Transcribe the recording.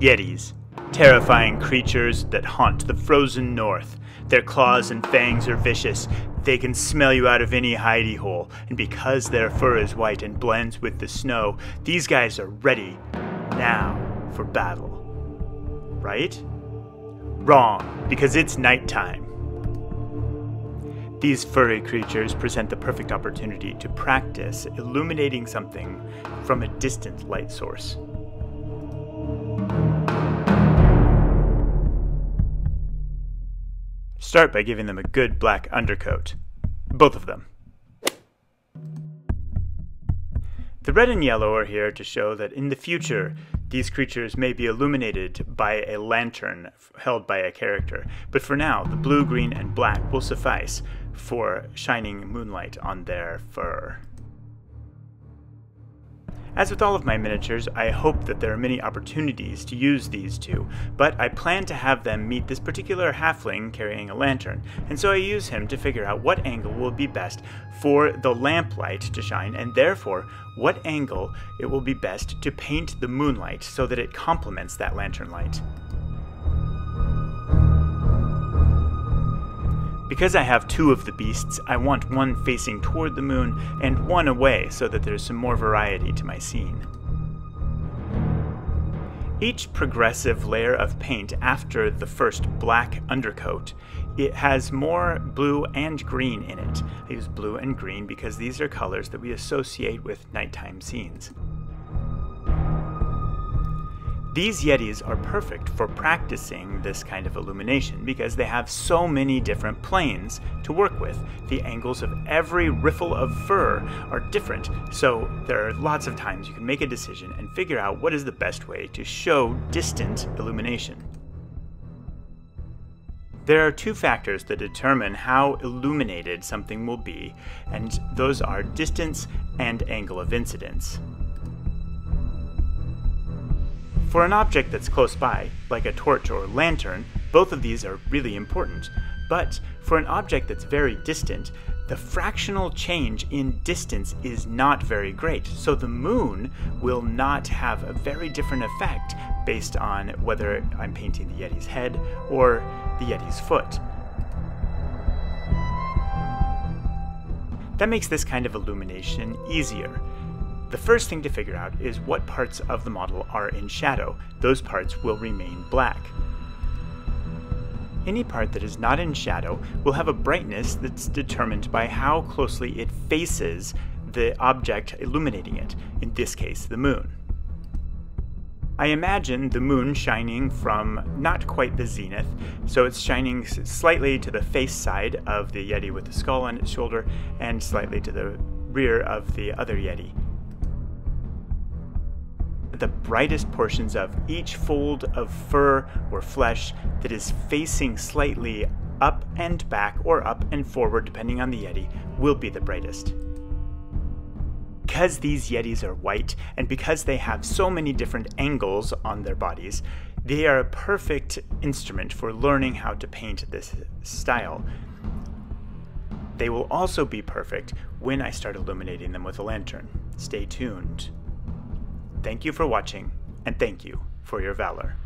Yetis, terrifying creatures that haunt the frozen north. Their claws and fangs are vicious. They can smell you out of any hidey hole, and because their fur is white and blends with the snow, these guys are ready now for battle. Right? Wrong, because it's nighttime. These furry creatures present the perfect opportunity to practice illuminating something from a distant light source. Start by giving them a good black undercoat. Both of them. The red and yellow are here to show that in the future, these creatures may be illuminated by a lantern held by a character, but for now, the blue, green, and black will suffice for shining moonlight on their fur. As with all of my miniatures, I hope that there are many opportunities to use these two, but I plan to have them meet this particular halfling carrying a lantern, and so I use him to figure out what angle will be best for the lamplight to shine, and therefore what angle it will be best to paint the moonlight so that it complements that lantern light. Because I have two of the beasts, I want one facing toward the moon and one away so that there's some more variety to my scene. Each progressive layer of paint after the first black undercoat, it has more blue and green in it. I use blue and green because these are colors that we associate with nighttime scenes. These Yetis are perfect for practicing this kind of illumination because they have so many different planes to work with. The angles of every riffle of fur are different, so there are lots of times you can make a decision and figure out what is the best way to show distant illumination. There are two factors that determine how illuminated something will be, and those are distance and angle of incidence. For an object that's close by, like a torch or lantern, both of these are really important. But for an object that's very distant, the fractional change in distance is not very great, so the moon will not have a very different effect based on whether I'm painting the Yeti's head or the Yeti's foot. That makes this kind of illumination easier. The first thing to figure out is what parts of the model are in shadow. Those parts will remain black. Any part that is not in shadow will have a brightness that's determined by how closely it faces the object illuminating it, in this case, the moon. I imagine the moon shining from not quite the zenith, so it's shining slightly to the face side of the Yeti with the skull on its shoulder and slightly to the rear of the other Yeti the brightest portions of each fold of fur or flesh that is facing slightly up and back or up and forward, depending on the Yeti, will be the brightest. Because these Yetis are white, and because they have so many different angles on their bodies, they are a perfect instrument for learning how to paint this style. They will also be perfect when I start illuminating them with a lantern. Stay tuned. Thank you for watching, and thank you for your valor.